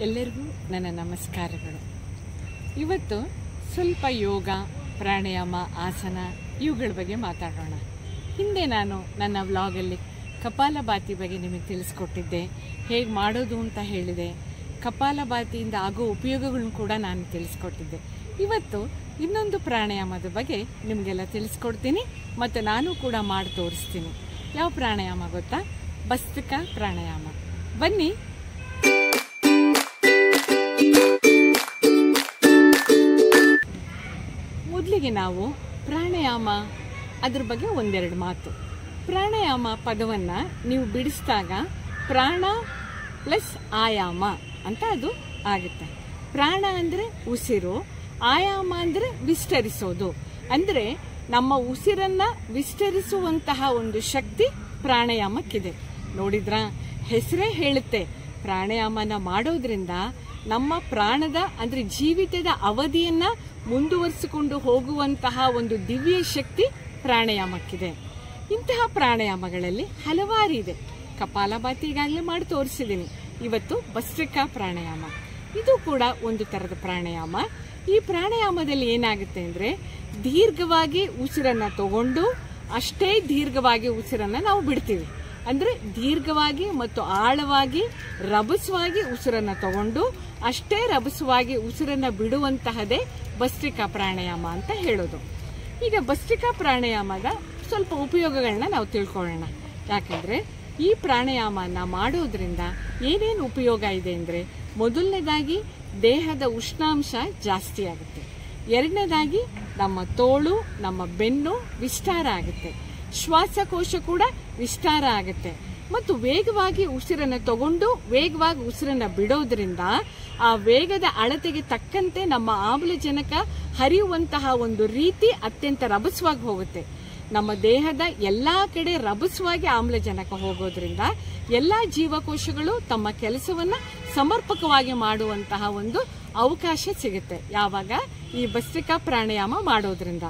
ಎಲ್ಲರಿಗೂ ನನ್ನ ನಮಸ್ಕಾರಗಳು. ಇವತ್ತು ಸ್ವಲ್ಪ ಯೋಗ, ಪ್ರಾಣಾಯಾಮ, ಆಸನ ಇವುಗಳ ಬಗ್ಗೆ ಮಾತಾಡೋಣ. ಹಿಂದೆ ನಾನು ನನ್ನ ವ್ಲಾಗಲ್ಲಿ ಕಪಾಲಭಾತಿ ಬಗ್ಗೆ ನಿಮಗೆ ತಿಳಿಸ್ಕೊಟ್ಟಿದ್ದೆ. ಹೇಗೆ ಮಾಡೋದು ಅಂತ ಹೇಳಿದೆ. ಕಪಾಲಭಾತಿಯಿಂದ ಆಗೋ ಉಪಯೋಗಗಳನ್ನ ಕೂಡ ನಾನು ತಿಳಿಸ್ಕೊಟ್ಟಿದ್ದೆ. ಇವತ್ತು ಇನ್ನೊಂದು ಪ್ರಾಣಾಯಾಮದ ಬಗ್ಗೆ ನಿಮಗೆಲ್ಲ ತಿಳಿಸ್ಕೊಡ್ತೀನಿ ಮತ್ತು ನಾನು ಕೂಡ ಮಾಡಿ ತೋರಿಸ್ತೀನಿ. ಯಾವ ಪ್ರಾಣಾಯಾಮ ಗೊತ್ತಾ? ಬಸ್ತಿಕ ಪ್ರಾಣಾಯಾಮ. ಬನ್ನಿ ನಾವು ಪ್ರಾಣಾಯಾಮ. ಅದ್ರ ಬಗ್ಗೆ ಒಂದೆರಡು ಮಾತು. ಪ್ರಾಣಾಯಾಮ ಪದವನ್ನು ನೀವು ಬಿಡಿಸಿದಾಗ ಪ್ರಾಣ ಪ್ಲಸ್ ಆಯಾಮ ಅಂತ ಅದು ಆಗುತ್ತೆ. ಪ್ರಾಣ ಅಂದರೆ ಉಸಿರು, ಆಯಾಮ ಅಂದರೆ ವಿಸ್ತರಿಸೋದು. ಅಂದರೆ ನಮ್ಮ ಉಸಿರನ್ನ ವಿಸ್ತರಿಸುವಂತಹ ಒಂದು ಶಕ್ತಿ ಪ್ರಾಣಾಯಾಮಕ್ಕಿದೆ. ನೋಡಿದ್ರಾ? ಹೆಸರೇ ಹೇಳುತ್ತೆ. ಪ್ರಾಣಾಯಾಮನ ಮಾಡೋದ್ರಿಂದ ನಮ್ಮ ಪ್ರಾಣದ ಅಂದ್ರೆ ಜೀವಿತದ ಅವಧಿಯನ್ನ ಮುಂದುವರಿಸಿಕೊಂಡು ಹೋಗುವಂತಹ ಒಂದು ದಿವ್ಯ ಶಕ್ತಿ ಪ್ರಾಣಾಯಾಮಕ್ಕಿದೆ. ಇಂತಹ ಪ್ರಾಣಾಯಾಮಗಳಲ್ಲಿ ಹಲವಾರು ಇದೆ. ಕಪಾಲಭಾತಿ ಈಗಾಗಲೇ ಮಾಡಿ ತೋರಿಸಿದ್ದೀನಿ. ಇವತ್ತು ಭಸ್ತ್ರಿಕಾ ಪ್ರಾಣಾಯಾಮ. ಇದು ಕೂಡ ಒಂದು ಥರದ ಪ್ರಾಣಾಯಾಮ. ಈ ಪ್ರಾಣಾಯಾಮದಲ್ಲಿ ಏನಾಗುತ್ತೆ ಅಂದರೆ ದೀರ್ಘವಾಗಿ ಉಸಿರನ್ನು ತಗೊಂಡು ಅಷ್ಟೇ ದೀರ್ಘವಾಗಿ ಉಸಿರನ್ನು ನಾವು ಬಿಡ್ತೀವಿ. ಅಂದರೆ ದೀರ್ಘವಾಗಿ ಮತ್ತು ಆಳವಾಗಿ ರಭಸವಾಗಿ ಉಸಿರನ್ನು ತಗೊಂಡು ಅಷ್ಟೇ ರಭಸವಾಗಿ ಉಸಿರನ್ನು ಬಿಡುವಂತಹದೇ ಭಸ್ತ್ರಿಕಾ ಪ್ರಾಣಾಯಾಮ ಅಂತ ಹೇಳೋದು. ಈಗ ಭಸ್ತ್ರಿಕಾ ಪ್ರಾಣಾಯಾಮದ ಸ್ವಲ್ಪ ಉಪಯೋಗಗಳನ್ನ ನಾವು ತಿಳ್ಕೊಳ್ಳೋಣ. ಯಾಕಂದ್ರೆ ಈ ಪ್ರಾಣಾಯಾಮನ ಮಾಡೋದ್ರಿಂದ ಏನೇನು ಉಪಯೋಗ ಇದೆ ಅಂದರೆ ಮೊದಲನೇದಾಗಿ ದೇಹದ ಉಷ್ಣಾಂಶ ಜಾಸ್ತಿ ಆಗುತ್ತೆ. ಎರಡನೇದಾಗಿ ನಮ್ಮ ತೋಳು, ನಮ್ಮ ಬೆನ್ನು ವಿಸ್ತಾರ ಆಗುತ್ತೆ. ಶ್ವಾಸಕೋಶ ಕೂಡ ವಿಸ್ತಾರ ಆಗುತ್ತೆ. ಮತ್ತು ವೇಗವಾಗಿ ಉಸಿರನ್ನ ತಗೊಂಡು ವೇಗವಾಗಿ ಉಸಿರನ್ನ ಬಿಡೋದ್ರಿಂದ ಆ ವೇಗದ ಅಳತೆಗೆ ತಕ್ಕಂತೆ ನಮ್ಮ ಆಮ್ಲಜನಕ ಹರಿಯುವಂತಹ ಒಂದು ರೀತಿ ಅತ್ಯಂತ ರಭಸವಾಗಿ ಹೋಗುತ್ತೆ. ನಮ್ಮ ದೇಹದ ಎಲ್ಲಾ ಕಡೆ ರಭಸವಾಗಿ ಆಮ್ಲಜನಕ ಹೋಗೋದ್ರಿಂದ ಎಲ್ಲಾ ಜೀವಕೋಶಗಳು ತಮ್ಮ ಕೆಲಸವನ್ನ ಸಮರ್ಪಕವಾಗಿ ಮಾಡುವಂತಹ ಒಂದು ಅವಕಾಶ ಸಿಗುತ್ತೆ. ಯಾವಾಗ? ಈ ಭಸ್ತ್ರಿಕಾ ಪ್ರಾಣಾಯಾಮ ಮಾಡೋದ್ರಿಂದ.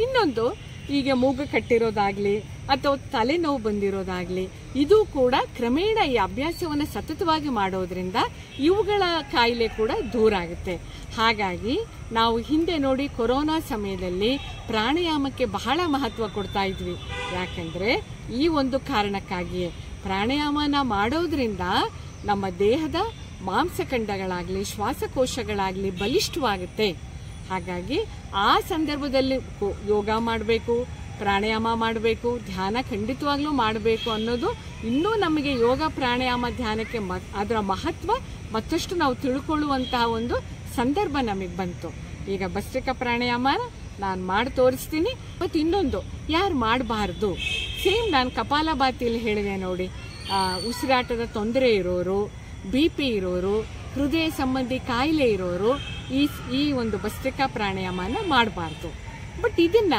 ಇನ್ನೊಂದು, ಈಗ ಮೂಗು ಕಟ್ಟಿರೋದಾಗ್ಲಿ ಅಥವಾ ತಲೆನೋವು ಬಂದಿರೋದಾಗ್ಲಿ, ಇದು ಕೂಡ ಕ್ರಮೇಣ ಈ ಅಭ್ಯಾಸವನ್ನು ಸತತವಾಗಿ ಮಾಡೋದ್ರಿಂದ ಇವುಗಳ ಕಾಯಿಲೆ ಕೂಡ ದೂರ ಆಗುತ್ತೆ. ಹಾಗಾಗಿ ನಾವು ಹಿಂದೆ ನೋಡಿ ಕೊರೋನಾ ಸಮಯದಲ್ಲಿ ಪ್ರಾಣಾಯಾಮಕ್ಕೆ ಬಹಳ ಮಹತ್ವ ಕೊಡ್ತಾ ಇದ್ವಿ. ಯಾಕಂದ್ರೆ ಈ ಒಂದು ಕಾರಣಕ್ಕಾಗಿಯೇ ಪ್ರಾಣಾಯಾಮನ ಮಾಡೋದ್ರಿಂದ ನಮ್ಮ ದೇಹದ ಮಾಂಸಖಂಡಗಳಾಗಲಿ, ಶ್ವಾಸಕೋಶಗಳಾಗ್ಲಿ ಬಲಿಷ್ಠವಾಗುತ್ತೆ. ಹಾಗಾಗಿ ಆ ಸಂದರ್ಭದಲ್ಲಿ ಯೋಗ ಮಾಡಬೇಕು ಪ್ರಾಣಾಯಾಮ ಮಾಡಬೇಕು, ಧ್ಯಾನ ಖಂಡಿತವಾಗ್ಲೂ ಮಾಡಬೇಕು ಅನ್ನೋದು ಇನ್ನೂ ನಮಗೆ ಯೋಗ ಪ್ರಾಣಾಯಾಮ ಧ್ಯಾನಕ್ಕೆ ಮ, ಅದರ ಮಹತ್ವ ಮತ್ತಷ್ಟು ನಾವು ತಿಳ್ಕೊಳ್ಳುವಂತಹ ಒಂದು ಸಂದರ್ಭ ನಮಗೆ ಬಂತು. ಈಗ ಭಸ್ತ್ರಿಕಾ ಪ್ರಾಣಾಯಾಮ ನಾನು ಮಾಡಿ ತೋರಿಸ್ತೀನಿ. ಮತ್ತು ಇನ್ನೊಂದು, ಯಾರು ಮಾಡಬಾರ್ದು? ಸೇಮ್ ನಾನು ಕಪಾಲಭಾತಿಯಲ್ಲಿ ಹೇಳಿದೆ ನೋಡಿ. ಉಸಿರಾಟದ ತೊಂದರೆ ಇರೋರು, ಬಿ ಪಿ ಇರೋರು, ಹೃದಯ ಸಂಬಂಧಿ ಕಾಯಿಲೆ ಇರೋರು ಈ ಈ ಒಂದು ಭಸ್ತ್ರಿಕಾ ಪ್ರಾಣಾಯಾಮನ ಮಾಡಬಾರ್ದು. ಬಟ್ ಇದನ್ನ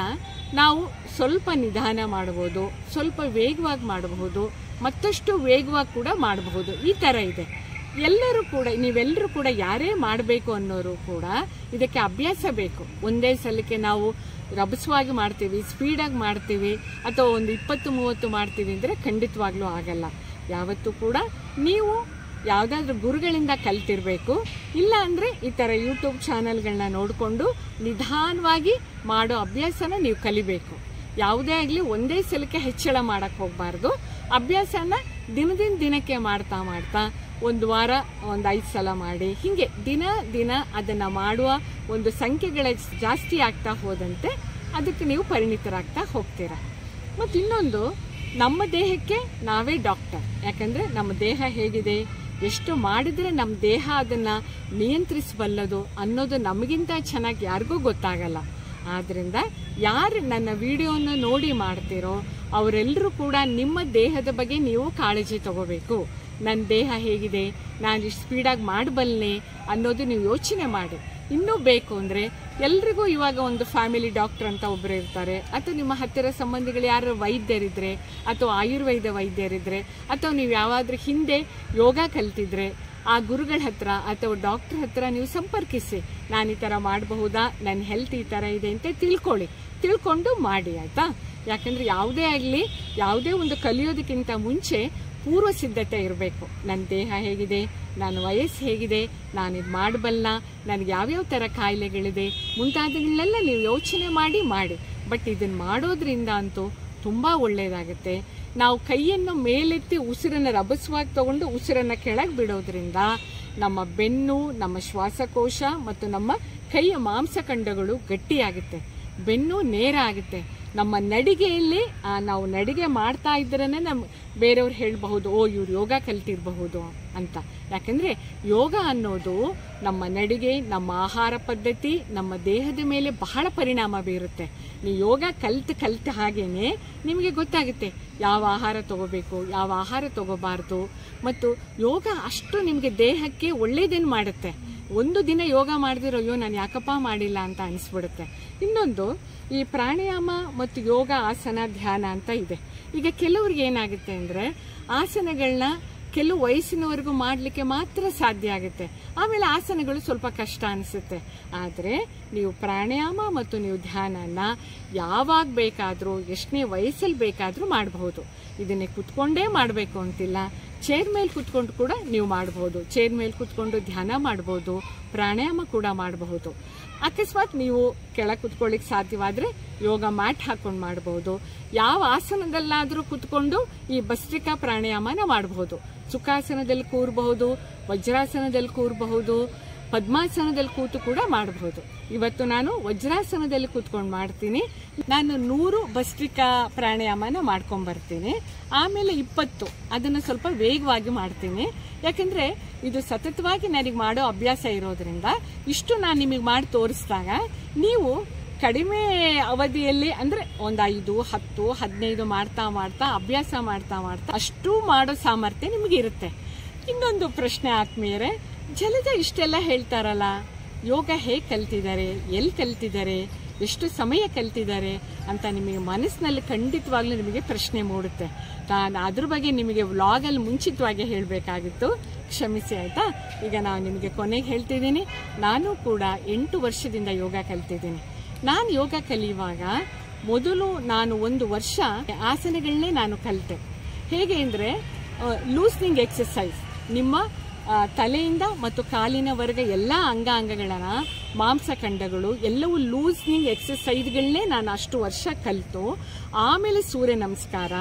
ನಾವು ಸ್ವಲ್ಪ ನಿಧಾನ ಮಾಡಬಹುದು ಸ್ವಲ್ಪ ವೇಗವಾಗಿ ಮಾಡಬಹುದು, ಮತ್ತಷ್ಟು ವೇಗವಾಗಿ ಕೂಡ ಮಾಡಬಹುದು. ಈ ತರ ಇದೆ. ಎಲ್ಲರೂ ಕೂಡ ನೀವೆಲ್ಲರೂ ಕೂಡ ಯಾರೇ ಮಾಡಬೇಕು ಅನ್ನೋರು ಕೂಡ ಇದಕ್ಕೆ ಅಭ್ಯಾಸ ಬೇಕು. ಒಂದೇ ಸಲಕ್ಕೆ ನಾವು ರಭಸವಾಗಿ ಮಾಡ್ತೀವಿ, ಸ್ಪೀಡಾಗಿ ಮಾಡ್ತೀವಿ, ಅಥವಾ ಒಂದು ಇಪ್ಪತ್ತು, ಮೂವತ್ತು ಮಾಡ್ತೀವಿ ಅಂದರೆ ಖಂಡಿತವಾಗ್ಲೂ ಆಗಲ್ಲ. ಯಾವತ್ತೂ ಕೂಡ ನೀವು ಯಾವುದಾದ್ರೂ ಗುರುಗಳಿಂದ ಕಲ್ತಿರಬೇಕು. ಇಲ್ಲ ಅಂದರೆ ಈ ಥರ ಯೂಟ್ಯೂಬ್ ಚಾನಲ್ಗಳನ್ನ ನೋಡಿಕೊಂಡು ನಿಧಾನವಾಗಿ ಮಾಡೋ ಅಭ್ಯಾಸನ ನೀವು ಕಲಿಬೇಕು. ಯಾವುದೇ ಆಗಲಿ ಒಂದೇ ಸಲಕ್ಕೆ ಹೆಚ್ಚಳ ಮಾಡೋಕ್ಕೆ ಹೋಗಬಾರ್ದು. ಅಭ್ಯಾಸನ ದಿನದಿಂದ ದಿನಕ್ಕೆ ಮಾಡ್ತಾ ಮಾಡ್ತಾ ಒಂದು ವಾರ, ಒಂದು ಐದು ಸಲ ಮಾಡಿ. ಹೀಗೆ ದಿನ ದಿನ ಅದನ್ನು ಮಾಡುವ ಒಂದು ಸಂಖ್ಯೆಗಳ ಜಾಸ್ತಿ ಆಗ್ತಾ ಹೋದಂತೆ ಅದಕ್ಕೆ ನೀವು ಪರಿಣಿತರಾಗ್ತಾ ಹೋಗ್ತೀರ. ಮತ್ತು ಇನ್ನೊಂದು ನಮ್ಮ ದೇಹಕ್ಕೆ ನಾವೇ ಡಾಕ್ಟರ್. ಯಾಕಂದರೆ ನಮ್ಮ ದೇಹ ಹೇಗಿದೆ? ಎಷ್ಟು ಮಾಡಿದರೆ ನಮ್ಮ ದೇಹ ಅದನ್ನು ನಿಯಂತ್ರಿಸಬಲ್ಲದು ಅನ್ನೋದು ನಮಗಿಂತ ಚೆನ್ನಾಗಿ ಯಾರಿಗೂ ಗೊತ್ತಾಗಲ್ಲ. ಆದ್ದರಿಂದ ಯಾರು ನನ್ನ ವಿಡಿಯೋನ ನೋಡಿ ಮಾಡ್ತೀರೋ ಅವರೆಲ್ಲರೂ ಕೂಡ ನಿಮ್ಮ ದೇಹದ ಬಗ್ಗೆ ನೀವು ಕಾಳಜಿ ತಗೋಬೇಕು. ನನ್ನ ದೇಹ ಹೇಗಿದೆ? ನಾನು ಇಷ್ಟು ಸ್ಪೀಡಾಗಿ ಮಾಡಬಲ್ಲೆ ಅನ್ನೋದು ನೀವು ಯೋಚನೆ ಮಾಡಿ. ಇನ್ನೂ ಬೇಕು ಅಂದರೆ ಎಲ್ರಿಗೂ ಇವಾಗ ಒಂದು ಫ್ಯಾಮಿಲಿ ಡಾಕ್ಟರ್ ಅಂತ ಒಬ್ಬರು ಇರ್ತಾರೆ. ಅಥವಾ ನಿಮ್ಮ ಹತ್ತಿರ ಸಂಬಂಧಿಗಳು ಯಾರು ವೈದ್ಯರಿದ್ದರೆ ಅಥವಾ ಆಯುರ್ವೇದ ವೈದ್ಯರಿದ್ದರೆ ಅಥವಾ ನೀವು ಯಾವಾದರೂ ಹಿಂದೆ ಯೋಗ ಕಲ್ತಿದ್ರೆ, ಆ ಗುರುಗಳ ಹತ್ರ ಅಥವಾ ಡಾಕ್ಟರ್ ಹತ್ರ ನೀವು ಸಂಪರ್ಕಿಸಿ. ನಾನು ಈ ಥರ ಮಾಡಬಹುದಾ? ನನ್ನ ಹೆಲ್ತ್ ಈ ಥರ ಇದೆ ಅಂತ ತಿಳ್ಕೊಳ್ಳಿ. ತಿಳ್ಕೊಂಡು ಮಾಡಿ, ಆಯಿತಾ? ಯಾಕಂದರೆ ಯಾವುದೇ ಆಗಲಿ, ಯಾವುದೇ ಒಂದು ಕಲಿಯೋದಕ್ಕಿಂತ ಮುಂಚೆ ಪೂರ್ವ ಸಿದ್ಧತೆ ಇರಬೇಕು. ನನ್ನ ದೇಹ ಹೇಗಿದೆ, ನಾನು ವಯಸ್ಸು ಹೇಗಿದೆ, ನಾನು ಇದು ಮಾಡಬಲ್ಲ ನನಗೆ ಯಾವ್ಯಾವ ಥರ ಕಾಯಿಲೆಗಳಿದೆ ಮುಂತಾದಗಳನ್ನೆಲ್ಲ ನೀವು ಯೋಚನೆ ಮಾಡಿ ಮಾಡಿ. ಬಟ್ ಇದನ್ನು ಮಾಡೋದ್ರಿಂದ ಅಂತೂ ತುಂಬ ಒಳ್ಳೆಯದಾಗುತ್ತೆ ನಾವು ಕೈಯನ್ನು ಮೇಲೆತ್ತಿ ಉಸಿರನ್ನು ರಭಸವಾಗಿ ತಗೊಂಡು ಉಸಿರನ್ನು ಕೆಳಗೆ ಬಿಡೋದ್ರಿಂದ ನಮ್ಮ ಬೆನ್ನು, ನಮ್ಮ ಶ್ವಾಸಕೋಶ ಮತ್ತು ನಮ್ಮ ಕೈಯ ಮಾಂಸಖಂಡಗಳು ಗಟ್ಟಿಯಾಗುತ್ತೆ. ಬೆನ್ನು ನೇರ ಆಗುತ್ತೆ. ನಮ್ಮ ನಡಿಗೆಯಲ್ಲಿ ನಾವು ನಡಿಗೆ ಮಾಡ್ತಾ ಇದ್ರೇ ನಮ್ಮ ಬೇರೆಯವ್ರು ಹೇಳಬಹುದು, ಓ, ಇವ್ರು ಯೋಗ ಕಲ್ತಿರಬಹುದು ಅಂತ. ಯಾಕಂದರೆ ಯೋಗ ಅನ್ನೋದು ನಮ್ಮ ನಡಿಗೆ, ನಮ್ಮ ಆಹಾರ ಪದ್ಧತಿ, ನಮ್ಮ ದೇಹದ ಮೇಲೆ ಬಹಳ ಪರಿಣಾಮ ಬೀರುತ್ತೆ. ನೀವು ಯೋಗ ಕಲ್ತು ಕಲ್ತ ಹಾಗೇ ನಿಮಗೆ ಗೊತ್ತಾಗುತ್ತೆ ಯಾವ ಆಹಾರ ತಗೋಬೇಕು, ಯಾವ ಆಹಾರ ತಗೋಬಾರ್ದು. ಮತ್ತು ಯೋಗ ಅಷ್ಟು ನಿಮಗೆ ದೇಹಕ್ಕೆ ಒಳ್ಳೆಯದೇನು ಮಾಡುತ್ತೆ? ಒಂದು ದಿನ ಯೋಗ ಮಾಡದಿರೋ ಅಯ್ಯೋ, ನಾನು ಯಾಕಪ್ಪ ಮಾಡಿಲ್ಲ ಅಂತ ಅನಿಸ್ಬಿಡುತ್ತೆ. ಇನ್ನೊಂದು, ಈ ಪ್ರಾಣಾಯಾಮ ಮತ್ತು ಯೋಗ ಆಸನ ಧ್ಯಾನ ಅಂತ ಇದೆ. ಈಗ ಕೆಲವ್ರಿಗೆ ಏನಾಗುತ್ತೆ ಅಂದರೆ ಆಸನಗಳನ್ನ ಕೆಲವು ವಯಸ್ಸಿನವರೆಗೂ ಮಾಡಲಿಕ್ಕೆ ಮಾತ್ರ ಸಾಧ್ಯ ಆಗುತ್ತೆ. ಆಮೇಲೆ ಆಸನಗಳು ಸ್ವಲ್ಪ ಕಷ್ಟ ಅನಿಸುತ್ತೆ. ಆದರೆ, ನೀವು ಪ್ರಾಣಾಯಾಮ ಮತ್ತು ನೀವು ಧ್ಯಾನನ ಯಾವಾಗ ಬೇಕಾದರೂ, ಎಷ್ಟನೇ ವಯಸ್ಸಲ್ಲಿ ಬೇಕಾದರೂ ಮಾಡಬಹುದು. ಇದನ್ನೇ ಕುತ್ಕೊಂಡೇ ಮಾಡಬೇಕು ಅಂತಿಲ್ಲ. ಚೇರ್ ಮೇಲೆ ಕುತ್ಕೊಂಡು ಕೂಡ ನೀವು ಮಾಡ್ಬೋದು. ಚೇರ್ ಮೇಲೆ ಕುತ್ಕೊಂಡು ಧ್ಯಾನ ಮಾಡ್ಬೋದು. ಪ್ರಾಣಾಯಾಮ ಕೂಡ ಮಾಡಬಹುದು. ಅಕಸ್ಮಾತ್ ನೀವು ಕೆಳಗೆ ಕುತ್ಕೊಳ್ಳಿಕ್ಕೆ ಸಾಧ್ಯವಾದರೆ ಯೋಗ ಮ್ಯಾಟ್ ಹಾಕೊಂಡು ಮಾಡಬಹುದು ಯಾವ ಆಸನದಲ್ಲಾದರೂ ಕುತ್ಕೊಂಡು ಈ ಭಸ್ತ್ರಿಕಾ ಪ್ರಾಣಾಯಾಮನ ಮಾಡಬಹುದು ಸುಖಾಸನದಲ್ಲಿ ಕೂರಬಹುದು ವಜ್ರಾಸನದಲ್ಲಿ ಕೂರಬಹುದು ಪದ್ಮಾಸನದಲ್ಲಿ ಕೂತು ಕೂಡ ಮಾಡಬಹುದು. ಇವತ್ತು ನಾನು ವಜ್ರಾಸನದಲ್ಲಿ ಕೂತ್ಕೊಂಡು ಮಾಡ್ತೀನಿ. ನಾನು ನೂರು ಭಸ್ತ್ರಿಕಾ ಪ್ರಾಣಾಯಾಮನ ಮಾಡ್ಕೊಂಡು ಬರ್ತೀನಿ ಆಮೇಲೆ ಇಪ್ಪತ್ತು ಅದನ್ನು ಸ್ವಲ್ಪ ವೇಗವಾಗಿ ಮಾಡ್ತೀನಿ. ಯಾಕಂದ್ರೆ ಇದು ಸತತವಾಗಿ ನನಗೆ ಮಾಡೋ ಅಭ್ಯಾಸ ಇರೋದ್ರಿಂದ ಇಷ್ಟು ನಾನು ನಿಮಗೆ ಮಾಡಿ ತೋರಿಸಿದಾಗ ನೀವು ಕಡಿಮೆ ಅವಧಿಯಲ್ಲಿ ಅಂದ್ರೆ ಒಂದು ಐದು, ಹತ್ತು, ಹದಿನೈದು ಮಾಡ್ತಾ ಮಾಡ್ತಾ, ಅಭ್ಯಾಸ ಮಾಡ್ತಾ ಮಾಡ್ತಾ ಅಷ್ಟು ಮಾಡೋ ಸಾಮರ್ಥ್ಯ ನಿಮಗಿರುತ್ತೆ ಇನ್ನೊಂದು ಪ್ರಶ್ನೆ ಆತ್ಮೀಯರೇ ಜಲಜ ಇಷ್ಟೆಲ್ಲ ಹೇಳ್ತಾರಲ್ಲ, ಯೋಗ ಹೇಗೆ ಕಲ್ತಿದ್ದಾರೆ ಎಲ್ಲಿ ಕಲ್ತಿದ್ದಾರೆ, ಎಷ್ಟು ಸಮಯ ಕಲ್ತಿದ್ದಾರೆ ಅಂತ ನಿಮಗೆ ಮನಸ್ಸಿನಲ್ಲಿ ಖಂಡಿತವಾಗ್ಲೂ ನಿಮಗೆ ಪ್ರಶ್ನೆ ಮೂಡುತ್ತೆ. ನಾನು ಅದ್ರ ಬಗ್ಗೆ ನಿಮಗೆ ವ್ಲಾಗಲ್ಲಿ ಮುಂಚಿತವಾಗಿ ಹೇಳಬೇಕಾಗಿತ್ತು. ಕ್ಷಮಿಸಿ ಆಯಿತಾ? ಈಗ ನಾನು ನಿಮಗೆ ಕೊನೆಗೆ ಹೇಳ್ತಿದ್ದೀನಿ. ನಾನು ಕೂಡ ಎಂಟು ವರ್ಷದಿಂದ ಯೋಗ ಕಲ್ತಿದ್ದೀನಿ. ನಾನು ಯೋಗ ಕಲಿಯುವಾಗ ಮೊದಲು ನಾನು ಒಂದು ವರ್ಷ ಆಸನಗಳನ್ನೇ ನಾನು ಕಲಿತೆ. ಹೇಗೆ ಅಂದರೆ ಲೂಸ್ನಿಂಗ್ ಎಕ್ಸಸೈಸ್ ನಿಮ್ಮ ತಲೆಯಿಂದ ಮತ್ತು ಕಾಲಿನವರೆಗೆ ಎಲ್ಲ ಅಂಗಾಂಗಗಳನ್ನು ಮಾಂಸಖಂಡಗಳು ಎಲ್ಲವೂ ಲೂಸ್ನಿಂಗ್ ಎಕ್ಸಸೈಸ್ಗಳನ್ನೇ ನಾನು ಅಷ್ಟು ವರ್ಷ ಕಲಿತು. ಆಮೇಲೆ ಸೂರ್ಯ ನಮಸ್ಕಾರ,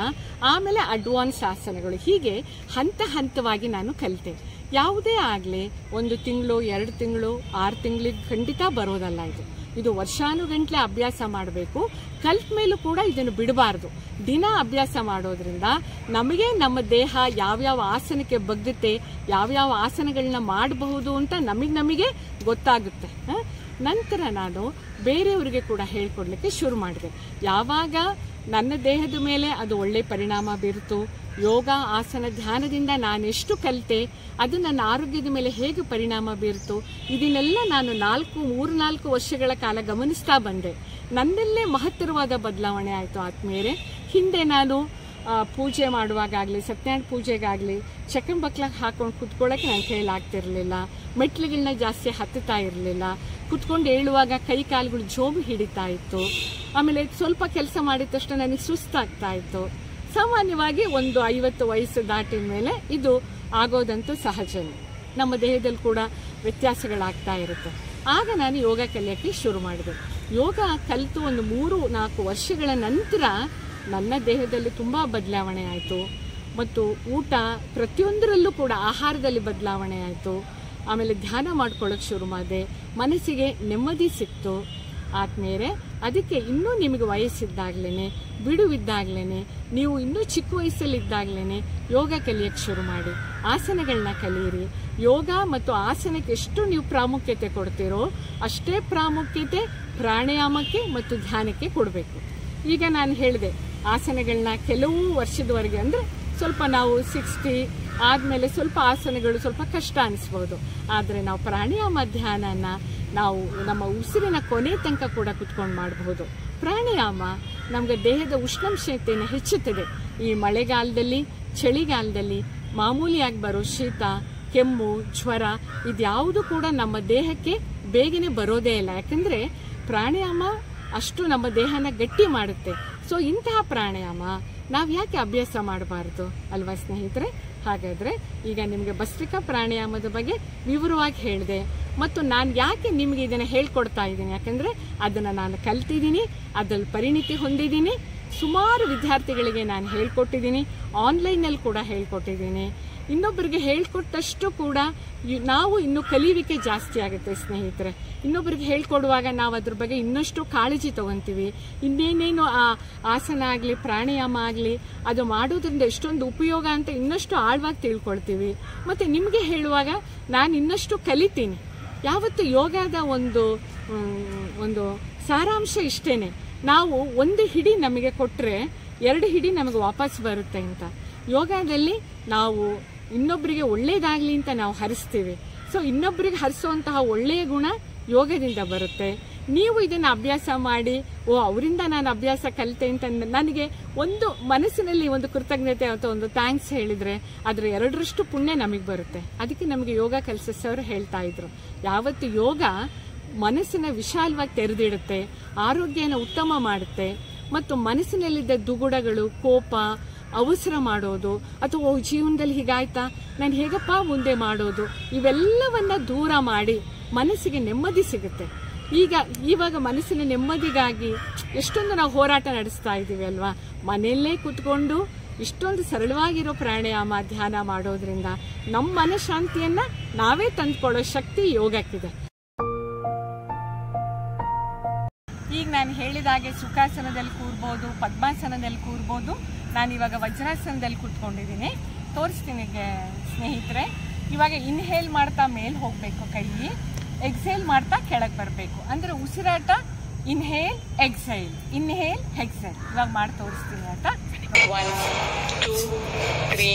ಆಮೇಲೆ ಅಡ್ವಾನ್ಸ್ ಆಸನಗಳು, ಹೀಗೆ ಹಂತ ಹಂತವಾಗಿ ನಾನು ಕಲಿತೆ. ಯಾವುದೇ ಆಗಲಿ, ಒಂದು ತಿಂಗಳು, ಎರಡು ತಿಂಗಳು, ಆರು ತಿಂಗಳಿಗೆ ಖಂಡಿತ ಬರೋದಲ್ಲ ಇದು. ಇದು ವರ್ಷಾನುಗಂಟ್ಲೆ ಅಭ್ಯಾಸ ಮಾಡಬೇಕು. ಕಲ್ಪ ಮೇಲೂ ಕೂಡ ಇದನ್ನು ಬಿಡಬಾರ್ದು. ದಿನ ಅಭ್ಯಾಸ ಮಾಡೋದ್ರಿಂದ ನಮಗೆ ನಮ್ಮ ದೇಹ ಯಾವ್ಯಾವ ಆಸನಕ್ಕೆ ಬಗ್ಗುತ್ತೆ ಯಾವ್ಯಾವ ಆಸನಗಳನ್ನ ಮಾಡಬಹುದು ಅಂತ ನಮಗೆ ನಮಗೆ ಗೊತ್ತಾಗುತ್ತೆ? ನಂತರ ನಾನು ಬೇರೆಯವರಿಗೆ ಕೂಡ ಹೇಳ್ಕೊಡ್ಲಿಕ್ಕೆ ಶುರು ಮಾಡಿದೆ. ಯಾವಾಗ ನನ್ನ ದೇಹದ ಮೇಲೆ ಅದು ಒಳ್ಳೆ ಪರಿಣಾಮ ಬೀರಿತು ಯೋಗ ಆಸನ ಧ್ಯಾನದಿಂದ ನಾನೆಷ್ಟು ಕಲಿತೆ, ಅದು ನನ್ನ ಆರೋಗ್ಯದ ಮೇಲೆ ಹೇಗೆ ಪರಿಣಾಮ ಬೀರುತ್ತೋ? ಇದನ್ನೆಲ್ಲ ನಾನು ನಾಲ್ಕು, ಮೂರು, ನಾಲ್ಕು ವರ್ಷಗಳ ಕಾಲ ಗಮನಿಸ್ತಾ ಬಂದೆ. ನನ್ನಲ್ಲೇ ಮಹತ್ತರವಾದ ಬದಲಾವಣೆ ಆಯಿತು ಆತ್ಮೇಲೆ ಹಿಂದೆ ನಾನು ಪೂಜೆ ಮಾಡುವಾಗಲಿ ಸತ್ಯನಾರಾಯಣ ಪೂಜೆಗಾಗಲಿ ಚಕ್ಕಂಬಕ್ಲಾಗ ಹಾಕೊಂಡು ಕುತ್ಕೊಳ್ಳೋಕೆ ನನ್ನ ಕೈಲಾಗ್ತಿರಲಿಲ್ಲ ಮೆಟ್ಲುಗಳನ್ನ ಜಾಸ್ತಿ ಹತ್ತುತ್ತಾ ಇರಲಿಲ್ಲ. ಕುತ್ಕೊಂಡು ಹೇಳುವಾಗ ಕೈ ಕಾಲುಗಳು ಜೋಬು ಹಿಡಿತಾ ಇತ್ತು. ಆಮೇಲೆ ಸ್ವಲ್ಪ ಕೆಲಸ ಮಾಡಿದ ತಕ್ಷಣ ನನಗೆ ಸುಸ್ತಾಗ್ತಾ ಇತ್ತು. ಸಾಮಾನ್ಯವಾಗಿ ಒಂದು ಐವತ್ತು ವಯಸ್ಸು ದಾಟಿದ ಮೇಲೆ ಇದು ಆಗೋದಂತೂ ಸಹಜನೇ. ನಮ್ಮ ದೇಹದಲ್ಲಿ ಕೂಡ ವ್ಯತ್ಯಾಸಗಳಾಗ್ತಾ ಇರುತ್ತೆ. ಆಗ ನಾನು ಯೋಗ ಕಲಿಯೋಕ್ಕೆ ಶುರು ಮಾಡಿದೆ. ಯೋಗ ಕಲಿತು ಒಂದು ಮೂರು, ನಾಲ್ಕು ವರ್ಷಗಳ ನಂತರ ನನ್ನ ದೇಹದಲ್ಲಿ ತುಂಬ ಬದಲಾವಣೆ ಆಯಿತು. ಮತ್ತು ಊಟ ಪ್ರತಿಯೊಂದರಲ್ಲೂ ಕೂಡ ಆಹಾರದಲ್ಲಿ ಬದಲಾವಣೆ ಆಯಿತು. ಆಮೇಲೆ ಧ್ಯಾನ ಮಾಡ್ಕೊಳ್ಳೋಕೆ ಶುರು ಮಾಡಿದೆ. ಮನಸ್ಸಿಗೆ ನೆಮ್ಮದಿ ಸಿಕ್ತು. ಆದ್ಮೇಲೆ ಅದಕ್ಕೆ ಇನ್ನೂ ನಿಮಗೆ ವಯಸ್ಸಿದ್ದಾಗಲೇ ಬಿಡುವಿದ್ದಾಗಲೇ ನೀವು ಇನ್ನೂ ಚಿಕ್ಕ ವಯಸ್ಸಲ್ಲಿದ್ದಾಗಲೇ ಯೋಗ ಕಲಿಯೋಕ್ಕೆ ಶುರು ಮಾಡಿ. ಆಸನಗಳನ್ನ ಕಲಿಯಿರಿ ಯೋಗ ಮತ್ತು ಆಸನಕ್ಕೆ ಎಷ್ಟು ನೀವು ಪ್ರಾಮುಖ್ಯತೆ ಕೊಡ್ತೀರೋ ಅಷ್ಟೇ ಪ್ರಾಮುಖ್ಯತೆ ಪ್ರಾಣಾಯಾಮಕ್ಕೆ ಮತ್ತು ಧ್ಯಾನಕ್ಕೆ ಕೊಡಬೇಕು. ಈಗ ನಾನು ಹೇಳಿದೆ ಆಸನಗಳನ್ನ ಕೆಲವು ವರ್ಷದವರೆಗೆ ಅಂದರೆ ಸ್ವಲ್ಪ ನಾವು ಸಿಕ್ಸ್ಟಿ ಆದಮೇಲೆ ಸ್ವಲ್ಪ ಆಸನಗಳು, ಸ್ವಲ್ಪ ಕಷ್ಟ ಅನಿಸ್ಬೋದು. ಆದರೆ ನಾವು ಪ್ರಾಣಾಯಾಮ ಧ್ಯಾನನ ನಾವು ನಮ್ಮ ಉಸಿರಿನ ಕೊನೆ ತನಕ ಕೂಡ ಕುತ್ಕೊಂಡು ಮಾಡಬಹುದು ಪ್ರಾಣಾಯಾಮ ನಮಗೆ ದೇಹದ ಉಷ್ಣಾಂಶತೆಯನ್ನು ಹೆಚ್ಚುತ್ತದೆ. ಈ ಮಳೆಗಾಲದಲ್ಲಿ, ಚಳಿಗಾಲದಲ್ಲಿ ಮಾಮೂಲಿಯಾಗಿ ಬರೋ ಶೀತ, ಕೆಮ್ಮು, ಜ್ವರ ಇದ್ಯಾವುದು ಕೂಡ ನಮ್ಮ ದೇಹಕ್ಕೆ ಬೇಗನೆ ಬರೋದೇ ಇಲ್ಲ. ಯಾಕಂದ್ರೆ ಪ್ರಾಣಾಯಾಮ ಅಷ್ಟು ನಮ್ಮ ದೇಹನ ಗಟ್ಟಿ ಮಾಡುತ್ತೆ. ಸೊ ಇಂತಹ ಪ್ರಾಣಾಯಾಮ ನಾವು ಯಾಕೆ ಅಭ್ಯಾಸ ಮಾಡಬಾರ್ದು? ಅಲ್ವಾ ಸ್ನೇಹಿತರೆ? ಹಾಗಾದರೆ ಈಗ ನಿಮಗೆ ಭಸ್ತ್ರಿಕಾ ಪ್ರಾಣಾಯಾಮದ ಬಗ್ಗೆ ವಿವರವಾಗಿ ಹೇಳಿದೆ. ಮತ್ತು ನಾನು ಯಾಕೆ ನಿಮಗೆ ಇದನ್ನು ಹೇಳ್ಕೊಡ್ತಾ ಇದ್ದೀನಿ? ಯಾಕಂದರೆ ಅದನ್ನು ನಾನು ಕಲ್ತಿದ್ದೀನಿ, ಅದರಲ್ಲಿ ಪರಿಣಿತಿ ಹೊಂದಿದ್ದೀನಿ. ಸುಮಾರು ವಿದ್ಯಾರ್ಥಿಗಳಿಗೆ ನಾನು ಹೇಳ್ಕೊಟ್ಟಿದ್ದೀನಿ ಆನ್ಲೈನಲ್ಲಿ ಕೂಡ ಹೇಳ್ಕೊಟ್ಟಿದ್ದೀನಿ. ಇನ್ನೊಬ್ಬರಿಗೆ ಹೇಳ್ಕೊಟ್ಟಷ್ಟು ಕೂಡ ನಾವು ಇನ್ನು ಕಲಿಯುವಿಕೆ ಜಾಸ್ತಿ ಆಗುತ್ತೆ ಸ್ನೇಹಿತರೆ. ಇನ್ನೊಬ್ಬರಿಗೆ ಹೇಳ್ಕೊಡುವಾಗ ನಾವು ಅದ್ರ ಬಗ್ಗೆ ಇನ್ನಷ್ಟು ಕಾಳಜಿ ತಗೊಂತೀವಿ. ಇನ್ನೇನೇನು ಆ ಆಸನ ಆಗಲಿ, ಪ್ರಾಣಾಯಾಮ ಆಗಲಿ, ಅದು ಮಾಡೋದ್ರಿಂದ ಎಷ್ಟೊಂದು ಉಪಯೋಗ ಅಂತ ಇನ್ನಷ್ಟು ಆಳವಾಗಿ ತಿಳ್ಕೊಳ್ತೀವಿ. ಮತ್ತು ನಿಮಗೆ ಹೇಳುವಾಗ ನಾನು ಇನ್ನಷ್ಟು ಕಲಿತೀನಿ. ಯಾವತ್ತು ಯೋಗದ ಒಂದು ಒಂದು ಸಾರಾಂಶ ಇಷ್ಟೇ ನಾವು ಒಂದು ಹಿಡಿ ನಮಗೆ ಕೊಟ್ಟರೆ ಎರಡು ಹಿಡಿ ನಮಗೆ ವಾಪಸ್ ಬರುತ್ತೆ ಅಂತ. ಯೋಗದಲ್ಲಿ ನಾವು ಇನ್ನೊಬ್ಬರಿಗೆ ಒಳ್ಳೇದಾಗಲಿ ಅಂತ ನಾವು ಹರಿಸ್ತೀವಿ. ಸೊ ಇನ್ನೊಬ್ಬರಿಗೆ ಹರಿಸುವಂತಹ ಒಳ್ಳೆಯ ಗುಣ ಯೋಗದಿಂದ ಬರುತ್ತೆ. ನೀವು ಇದನ್ನು ಅಭ್ಯಾಸ ಮಾಡಿ, ಓ, ಅವರಿಂದ ನಾನು ಅಭ್ಯಾಸ ಕಲಿತೆ ಅಂತ ನನಗೆ ಒಂದು ಮನಸ್ಸಿನಲ್ಲಿ ಒಂದು ಕೃತಜ್ಞತೆ ಅಥವಾ ಒಂದು ಥ್ಯಾಂಕ್ಸ್ ಹೇಳಿದರೆ ಅದರ ಎರಡರಷ್ಟು ಪುಣ್ಯ ನಮಗೆ ಬರುತ್ತೆ. ಅದಕ್ಕೆ ನಮಗೆ ಯೋಗ ಕಲಿಸೋರು ಸರ್ ಹೇಳ್ತಾ ಇದ್ರು. ಯಾವತ್ತು ಯೋಗ ಮನಸ್ಸಿನ ವಿಶಾಲವಾಗಿ ತೆರೆದಿಡುತ್ತೆ, ಆರೋಗ್ಯನ ಉತ್ತಮ ಮಾಡುತ್ತೆ, ಮತ್ತು ಮನಸ್ಸಿನಲ್ಲಿದ್ದ ದುಗುಡಗಳು, ಕೋಪ ಅವಸರ ಮಾಡೋದು, ಅಥವಾ ಜೀವನದಲ್ಲಿ ಹೀಗಾಯ್ತಾ? ನಾನು ಹೇಗಪ್ಪ ಮುಂದೆ ಮಾಡೋದು? ಇವೆಲ್ಲವನ್ನ ದೂರ ಮಾಡಿ ಮನಸ್ಸಿಗೆ ನೆಮ್ಮದಿ ಸಿಗುತ್ತೆ. ಈಗ, ಇವಾಗ ಮನಸ್ಸಿನ ನೆಮ್ಮದಿಗಾಗಿ ಎಷ್ಟೊಂದು ನಾವು ಹೋರಾಟ ನಡೆಸ್ತಾ ಇದ್ದೀವಿ ಅಲ್ವಾ? ಮನೆಯಲ್ಲೇ ಕೂತ್ಕೊಂಡು ಇಷ್ಟೊಂದು ಸರಳವಾಗಿರೋ ಪ್ರಾಣಾಯಾಮ, ಧ್ಯಾನ ಮಾಡೋದ್ರಿಂದ ನಮ್ಮ ಮನಃಶಾಂತಿಯನ್ನು ನಾವೇ ತಂದುಕೊಳ್ಳೋ ಶಕ್ತಿ ಯೋಗಕ್ಕಿದೆ. ಈಗ ನಾನು ಹೇಳಿದ ಹಾಗೆ ಸುಖಾಸನದಲ್ಲಿ ಕೂರ್ಬೋದು ಪದ್ಮಾಸನದಲ್ಲಿ ಕೂರ್ಬೋದು ನಾನಿವಾಗ ವಜ್ರಾಸನದಲ್ಲಿ ಕೂತ್ಕೊಂಡಿದ್ದೀನಿ. ತೋರಿಸ್ತೀನಿ ಸ್ನೇಹಿತರೆ. ಇವಾಗ ಇನ್ಹೇಲ್ ಮಾಡ್ತಾ ಮೇಲೆ ಹೋಗಬೇಕು ಕೈ ಎಕ್ಸೇಲ್ ಮಾಡ್ತಾ ಕೆಳಗೆ ಬರಬೇಕು. ಅಂದರೆ ಉಸಿರಾಟ ಇನ್ಹೇಲ್ ಎಕ್ಸೈಲ್ ಇನ್ಹೇಲ್ ಎಕ್ಸೈಲ್ ಇವಾಗ ಮಾಡಿ ತೋರಿಸ್ತೀನಿ ಆಯ್ತಾ? ಒನ್ ಟೂ three,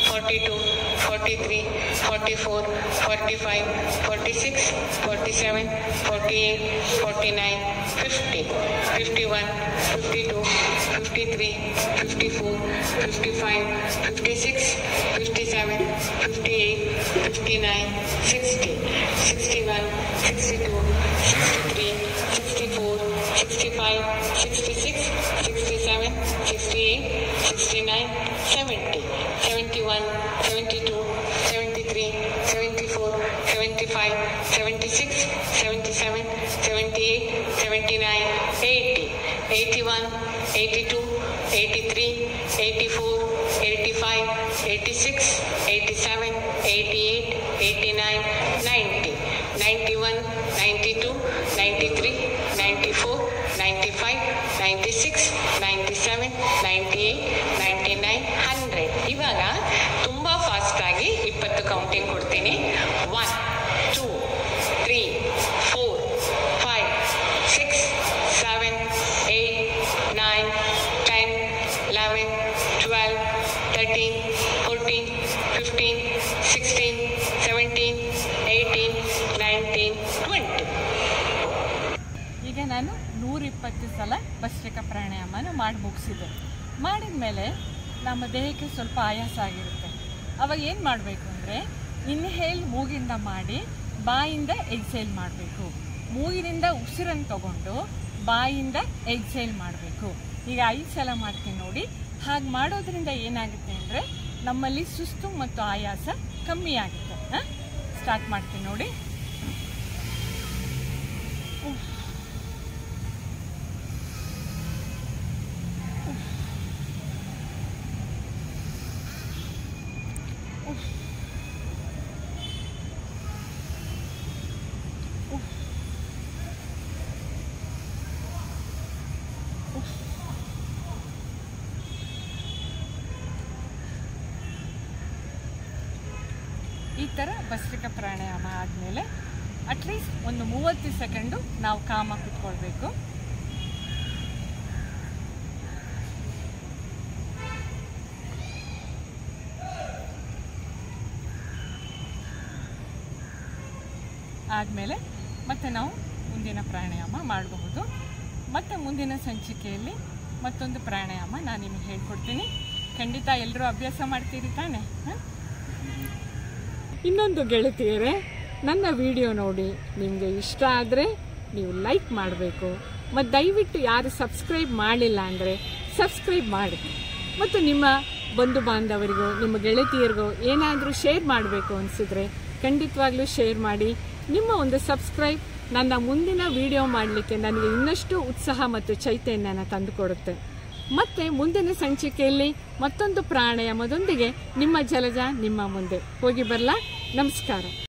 42, 43, 44, 45, 46, 47, 48, 49, 50, 51, 52, 53, 54, 55, 56, 57, 58, 59, 60, 61, 62, 63, 64, 65, 91, 92, 93, 94, 95, 96, ನಾನು ನೂರಿಪ್ಪತ್ತು ಸಲ ಭಸ್ತ್ರಿಕಾ ಪ್ರಾಣಾಯಾಮನ ಮಾಡಿ ಮುಗಿಸಿದೆ ಮಾಡಿದ ಮೇಲೆ ನಮ್ಮ ದೇಹಕ್ಕೆ ಸ್ವಲ್ಪ ಆಯಾಸ ಆಗಿರುತ್ತೆ. ಅವಾಗ ಏನು ಮಾಡಬೇಕು ಅಂದರೆ ಇನ್ಹೇಲ್ ಮೂಗಿಂದ ಮಾಡಿ ಬಾಯಿಂದ ಎಕ್ಸೇಲ್ ಮಾಡಬೇಕು. ಮೂಗಿನಿಂದ ಉಸಿರನ್ನು ತಗೊಂಡು ಬಾಯಿಂದ ಎಕ್ಸೇಲ್ ಮಾಡಬೇಕು. ಈಗ ಐದು ಸಲ ಮಾಡ್ತೀನಿ ನೋಡಿ. ಹಾಗೆ ಮಾಡೋದ್ರಿಂದ ಏನಾಗುತ್ತೆ ಅಂದರೆ, ನಮ್ಮಲ್ಲಿ ಸುಸ್ತು ಮತ್ತು ಆಯಾಸ ಕಮ್ಮಿ ಆಗುತ್ತೆ. ಸ್ಟಾರ್ಟ್ ಮಾಡ್ತೀನಿ ನೋಡಿ. ಭಸ್ತ್ರಿಕಾ ಪ್ರಾಣಾಯಾಮ ಆದಮೇಲೆ ಅಟ್ಲೀಸ್ಟ್ ಒಂದು ಮೂವತ್ತು ಸೆಕೆಂಡು ನಾವು ಕಾಮ ಕುತ್ಕೊಳ್ಬೇಕು. ಆದಮೇಲೆ ಮತ್ತೆ ನಾವು ಮುಂದಿನ ಪ್ರಾಣಾಯಾಮ ಮಾಡಬಹುದು. ಮತ್ತೆ ಮುಂದಿನ ಸಂಚಿಕೆಯಲ್ಲಿ ಮತ್ತೊಂದು ಪ್ರಾಣಾಯಾಮ ನಾನು ನಿಮಗೆ ಹೇಳ್ಕೊಡ್ತೀನಿ. ಖಂಡಿತ ಎಲ್ಲರೂ ಅಭ್ಯಾಸ ಮಾಡ್ತೀರಿ ತಾನೆ? ಹ? ಇನ್ನೊಂದು ಗೆಳತಿಯರೇ, ನನ್ನ ವಿಡಿಯೋ ನೋಡಿ, ನಿಮಗೆ ಇಷ್ಟ ಆದರೆ ನೀವು ಲೈಕ್ ಮಾಡಬೇಕು. ಮತ್ತು ದಯವಿಟ್ಟು ಯಾರು ಸಬ್ಸ್ಕ್ರೈಬ್ ಮಾಡಿಲ್ಲ ಅಂದರೆ ಸಬ್ಸ್ಕ್ರೈಬ್ ಮಾಡಿ. ಮತ್ತು ನಿಮ್ಮ ಬಂಧು ಬಾಂಧವರಿಗೂ, ನಿಮ್ಮ ಗೆಳತಿಯರಿಗೂ ಏನಾದರೂ ಶೇರ್ ಮಾಡಬೇಕು ಅನಿಸಿದ್ರೆ ಖಂಡಿತವಾಗ್ಲೂ ಶೇರ್ ಮಾಡಿ. ನಿಮ್ಮ ಒಂದು ಸಬ್ಸ್ಕ್ರೈಬ್ ನನ್ನ ಮುಂದಿನ ವಿಡಿಯೋ ಮಾಡಲಿಕ್ಕೆ ನನಗೆ ಇನ್ನಷ್ಟು ಉತ್ಸಾಹ ಮತ್ತು ಚೈತನ್ಯನ ತಂದುಕೊಡುತ್ತೆ ಮತ್ತೆ ಮುಂದಿನ ಸಂಚಿಕೆಯಲ್ಲಿ ಮತ್ತೊಂದು ಪ್ರಾಣಾಯಾಮದೊಂದಿಗೆ ನಿಮ್ಮ ಜಲಜ ನಿಮ್ಮ ಮುಂದೆ. ಹೋಗಿ ಬರಲಾ? ನಮಸ್ಕಾರ.